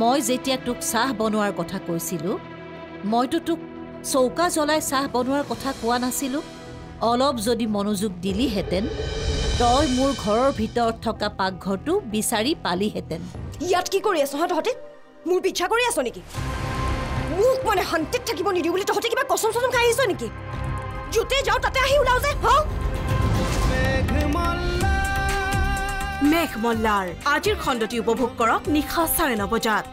মই যেতিয়া তোক চাহ বনোৱাৰ কথা কৈছিলোঁ মইতো তোক চৌকা জ্বলাই চাহ বনোৱাৰ কথা কোৱা নাছিলোঁ। অলপ যদি মনোযোগ দিলিহেঁতেন তই মোৰ ঘৰৰ ভিতৰত থকা পাকঘৰটো বিচাৰি পালিহেঁতেন। ইয়াত কি কৰি আছ তহঁতে? মোৰ পিছা কৰি আছ নেকি? মোক মানে শান্তিত থাকিব নিদিওঁ বুলি তহঁতে কিবা কচম চচম খাই আহিছ নেকি? য'তে যাওঁ তাতে আহি ওলাও যে হা? মেঘ মল্লাৰ আজিৰ খণ্ডটি উপভোগ কৰক নিশা চাৰে ন বজাত।